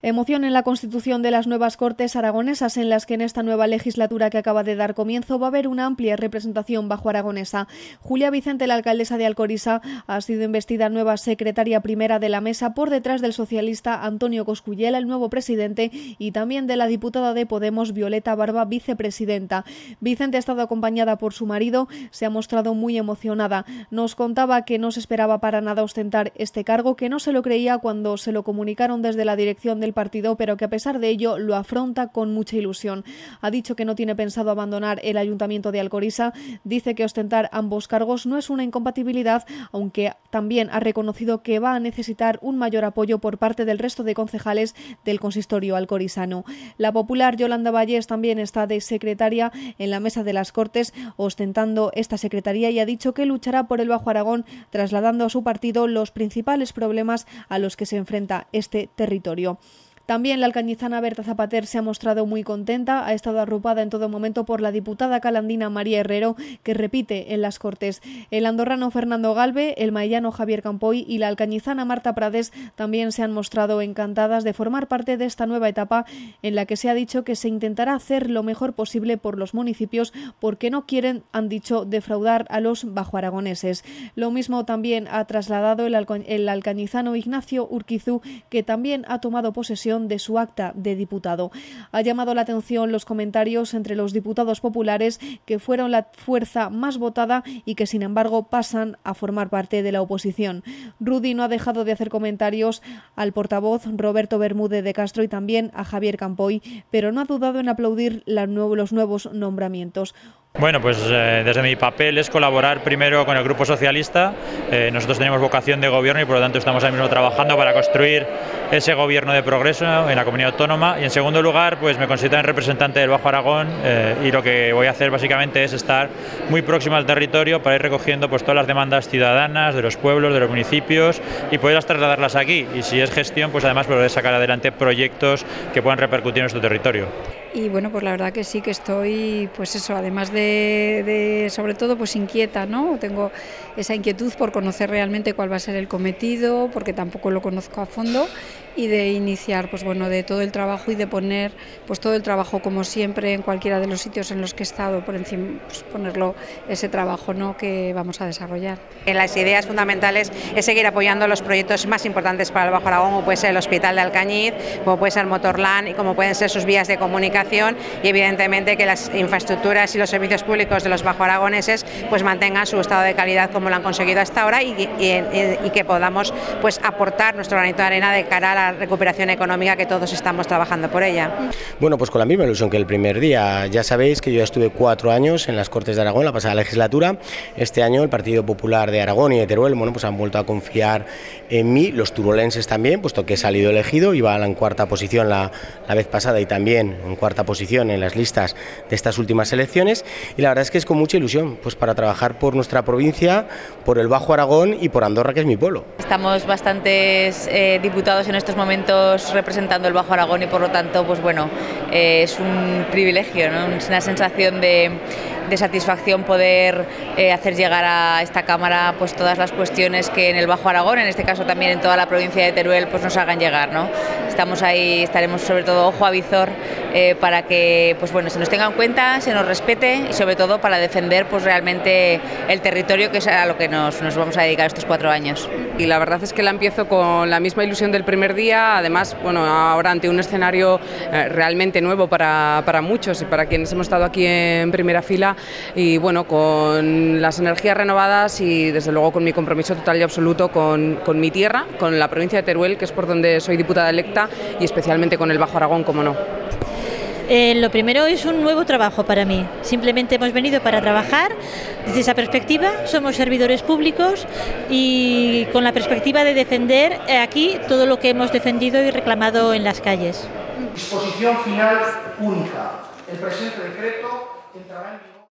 Emoción en la constitución de las nuevas Cortes aragonesas, en las que en esta nueva legislatura que acaba de dar comienzo va a haber una amplia representación bajo aragonesa. Julia Vicente, la alcaldesa de Alcorisa, ha sido investida nueva secretaria primera de la mesa por detrás del socialista Antonio Coscuyela, el nuevo presidente, y también de la diputada de Podemos, Violeta Barba, vicepresidenta. Vicente ha estado acompañada por su marido, se ha mostrado muy emocionada. Nos contaba que no se esperaba para nada ostentar este cargo, que no se lo creía cuando se lo comunicaron desde la dirección del partido, pero que a pesar de ello lo afronta con mucha ilusión. Ha dicho que no tiene pensado abandonar el ayuntamiento de Alcorisa, dice que ostentar ambos cargos no es una incompatibilidad, aunque también ha reconocido que va a necesitar un mayor apoyo por parte del resto de concejales del consistorio alcorisano. La popular Yolanda Valles también está de secretaria en la mesa de las Cortes, ostentando esta secretaría y ha dicho que luchará por el Bajo Aragón, trasladando a su partido los principales problemas a los que se enfrenta este territorio. También la alcañizana Berta Zapater se ha mostrado muy contenta, ha estado arropada en todo momento por la diputada calandina María Herrero, que repite en las Cortes. El andorrano Fernando Galve, el maellano Javier Campoy y la alcañizana Marta Prades también se han mostrado encantadas de formar parte de esta nueva etapa en la que se ha dicho que se intentará hacer lo mejor posible por los municipios porque no quieren, han dicho, defraudar a los bajoaragoneses. Lo mismo también ha trasladado el, el alcañizano Ignacio Urquizú, que también ha tomado posesión de su acta de diputado. Ha llamado la atención los comentarios entre los diputados populares que fueron la fuerza más votada y que sin embargo pasan a formar parte de la oposición. Rudy no ha dejado de hacer comentarios al portavoz Roberto Bermúdez de Castro y también a Javier Campoy, pero no ha dudado en aplaudir los nuevos nombramientos. Bueno, pues eh, desde mi papel es colaborar primero con el Grupo Socialista. Eh, nosotros tenemos vocación de gobierno y por lo tanto estamos ahora mismo trabajando para construir ese gobierno de progreso en la comunidad autónoma. Y en segundo lugar, pues me considero representante del Bajo Aragón eh, y lo que voy a hacer básicamente es estar muy próximo al territorio para ir recogiendo pues todas las demandas ciudadanas de los pueblos, de los municipios y poderlas trasladarlas aquí. Y si es gestión, pues además poder sacar adelante proyectos que puedan repercutir en nuestro territorio. Y bueno, pues la verdad que sí que estoy, pues eso, además de, sobre todo, pues inquieta, ¿no? Tengo esa inquietud por conocer realmente cuál va a ser el cometido, porque tampoco lo conozco a fondo y de iniciar, pues bueno, de todo el trabajo y de poner, pues todo el trabajo como siempre en cualquiera de los sitios en los que he estado, por encima, pues ponerlo ese trabajo, ¿no? Que vamos a desarrollar. Las ideas fundamentales es seguir apoyando los proyectos más importantes para el Bajo Aragón, como puede ser el Hospital de Alcañiz, como puede ser Motorland y como pueden ser sus vías de comunicación y evidentemente que las infraestructuras y los servicios públicos de los bajo aragoneses pues mantengan su estado de calidad como lo han conseguido hasta ahora y, que podamos pues aportar nuestro granito de arena de cara a la recuperación económica que todos estamos trabajando por ella. Bueno, pues con la misma ilusión que el primer día. Ya sabéis que yo ya estuve cuatro años en las Cortes de Aragón la pasada legislatura. Este año el Partido Popular de Aragón y de Teruel bueno, pues han vuelto a confiar en mí, los turolenses también, puesto que he salido elegido, iba en cuarta posición la, la vez pasada y también en cuarta posición en las listas de estas últimas elecciones y la verdad es que es con mucha ilusión pues para trabajar por nuestra provincia, por el Bajo Aragón y por Andorra que es mi pueblo. Estamos bastantes eh, diputados en estos momentos representando el Bajo Aragón y por lo tanto pues bueno eh, es un privilegio, es una sensación de de satisfacción poder eh, hacer llegar a esta Cámara pues todas las cuestiones que en el Bajo Aragón, en este caso también en toda la provincia de Teruel, pues nos hagan llegar. ¿no? Estamos ahí, estaremos sobre todo ojo a visor eh, para que pues bueno, se nos tenga en cuenta, se nos respete y sobre todo para defender pues realmente el territorio que es a lo que nos, nos vamos a dedicar estos cuatro años. Y la verdad es que la empiezo con la misma ilusión del primer día, además, bueno, ahora ante un escenario eh, realmente nuevo para, para muchos y para quienes hemos estado aquí en primera fila, y bueno, con las energías renovadas y desde luego con mi compromiso total y absoluto con, con mi tierra, con la provincia de Teruel, que es por donde soy diputada electa, y especialmente con el Bajo Aragón, como no. Eh, lo primero es un nuevo trabajo para mí. Simplemente hemos venido para trabajar desde esa perspectiva. Somos servidores públicos y con la perspectiva de defender aquí todo lo que hemos defendido y reclamado en las calles. Disposición final única. El presente decreto entrará en